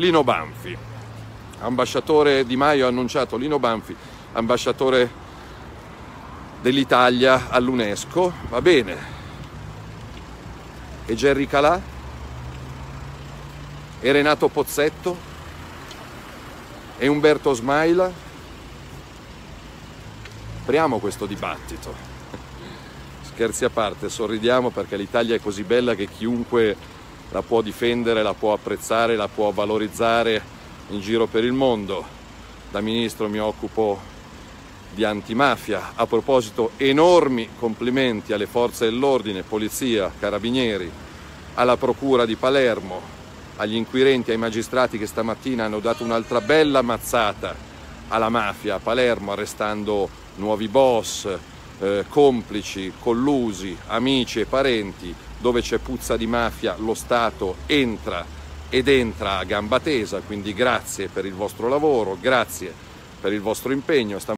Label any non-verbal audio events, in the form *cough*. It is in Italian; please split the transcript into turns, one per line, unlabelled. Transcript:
Lino Banfi. Ambasciatore Di Maio ha annunciato Lino Banfi, ambasciatore dell'Italia all'UNESCO, va bene. E Gerry Calà? E Renato Pozzetto? E Umberto Smaila? Apriamo questo dibattito. *laughs* Scherzi a parte, sorridiamo perché l'Italia è così bella che chiunque la può difendere, la può apprezzare, la può valorizzare in giro per il mondo. Da ministro mi occupo di antimafia. A proposito, enormi complimenti alle forze dell'ordine, polizia, carabinieri, alla procura di Palermo, agli inquirenti, ai magistrati che stamattina hanno dato un'altra bella mazzata alla mafia a Palermo, arrestando nuovi boss, eh, complici, collusi, amici e parenti. Dove c'è puzza di mafia, lo Stato entra ed entra a gamba tesa, quindi grazie per il vostro lavoro, grazie per il vostro impegno.